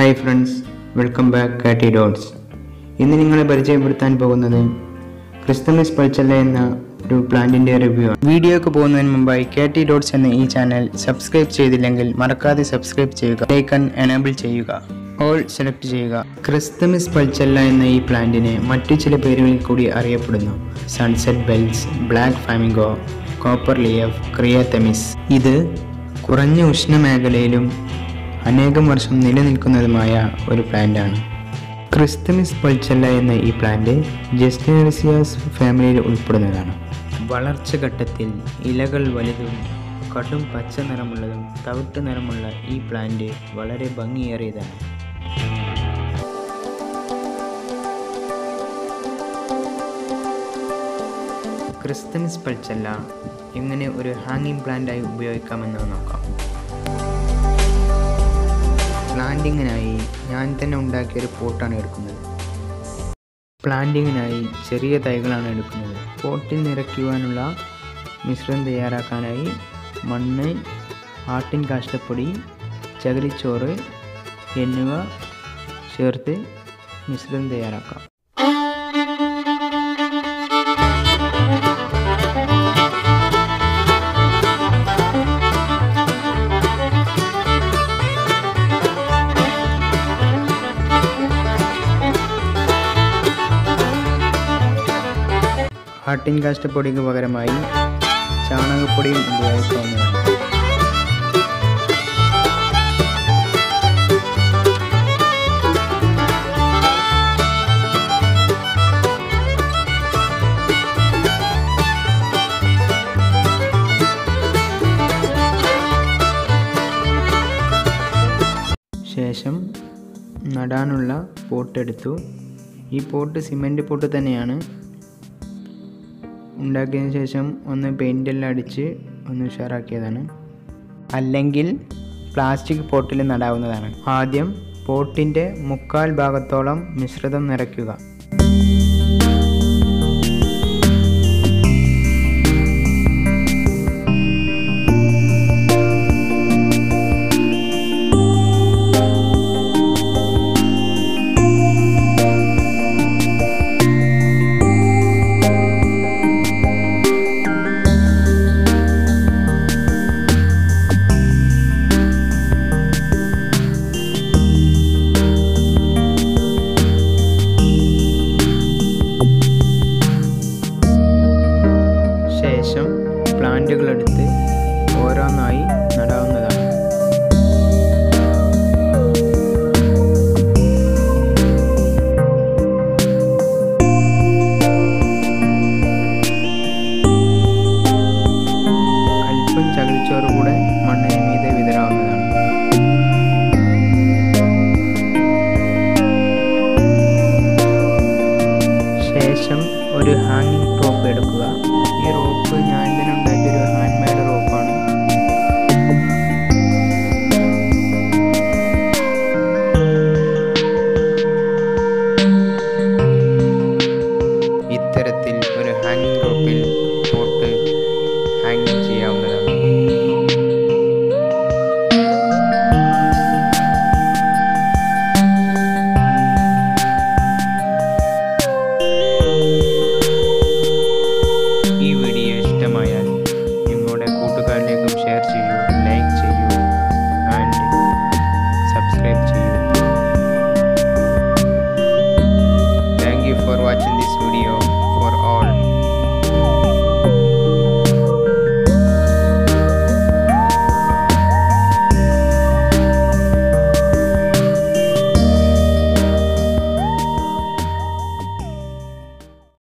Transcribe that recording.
Hi friends welcome back Katie dots ഇന്ന് നിങ്ങളെ പരിചയപ്പെടുത്താൻ പോകുന്നത് ക്രിസ്തമസ് പൾച്ചല്ല എന്ന ഒരു പ്ലാന്റിന്റെ റിവ്യൂ ആണ്. വീഡിയോക്ക് പോകുന്നതിന് മുമ്പായി കാറ്റി ഡോട്ട്സ് എന്ന ഈ ചാനൽ സബ്സ്ക്രൈബ് ചെയ്തില്ലെങ്കിൽ മറക്കാതെ സബ്സ്ക്രൈബ് ചെയ്യുക. ലൈക്കൺ എനേബിൾ ചെയ്യുക. ഓൾ സെലക്ട് ചെയ്യുക. ക്രിസ്തമസ് പൾച്ചല്ല എന്ന ഈ പ്ലാന്റിനെ മറ്റു ചില പേരുകളിൽ കൂടി അറിയപ്പെടുന്നു. Sunset bells black flamingo copper leaf ക്രിയാതെമിസ് ഇത് കുറഞ്ഞ ഉഷ്ണമേഖലയിലും അനേകം വർഷം നിലനിൽക്കുന്നതുമായ ഒരു പ്ലാന്റാണ്. ക്രിസ്തമിസ് പൾച്ചല്ല എന്ന ഈ പ്ലാന്റ് ജസ്റ്റിനറിസിയാസ് ഫാമിലിയിൽ ഉൾപ്പെടുന്നതാണ്. വളർച്ച ഘട്ടത്തിൽ ഇലകൾ വലുതും കടും പച്ച നിറമുള്ളതും തവിട്ട് നിറമുള്ള ഈ പ്ലാന്റ് വളരെ ഭംഗിയേറിയതാണ്. ക്രിസ്തമിസ് പൾച്ചല്ല എങ്ങനെ ഒരു ഹാങ്ങിങ് പ്ലാന്റായി ഉപയോഗിക്കാമെന്ന് നോക്കാം. പ്ലാന്റിങ്ങിനായി ഞാൻ തന്നെ ഉണ്ടാക്കിയ പോട്ടാണ് എടുക്കുന്നത്. പ്ലാന്റിങ്ങിനായി ചെറിയ തൈകളാണ് എടുക്കുന്നത്. പോട്ടിൽ നിറയ്ക്കുവാനുള്ള മിശ്രം തയ്യാറാക്കാനായി മണ്ണ് ആട്ടിൻ കാഷ്ടപ്പൊടി ചകിരിച്ചോറ് എന്നിവ ചേർത്ത് മിശ്രം തയ്യാറാക്കാം. ആട്ടിൻ കാഷ്ടപ്പൊടിക്ക് പകരമായി ചാണകപ്പൊടിയും ഉപയോഗിക്കാവുന്നതാണ് ശേഷം നടാനുള്ള പോട്ടെടുത്തു. ഈ പോട്ട് സിമെന്റ് പോട്ട് തന്നെയാണ്. ഉണ്ടാക്കിയതിന് ശേഷം ഒന്ന് പെയിന്റെല്ലാം അടിച്ച് ഒന്ന് ഉഷാറാക്കിയതാണ്. അല്ലെങ്കിൽ പ്ലാസ്റ്റിക് പോട്ടിൽ നടാവുന്നതാണ്. ആദ്യം പോട്ടിന്റെ മുക്കാൽ ഭാഗത്തോളം മിശ്രിതം നിറയ്ക്കുക. for watching this